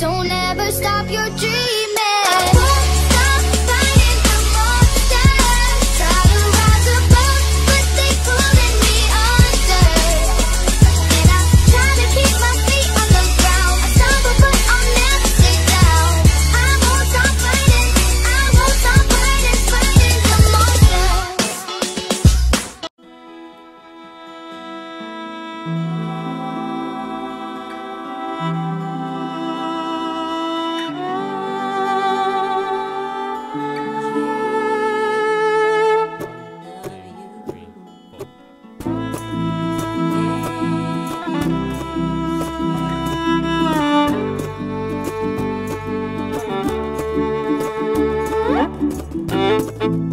Don't ever stop your dreaming. Thank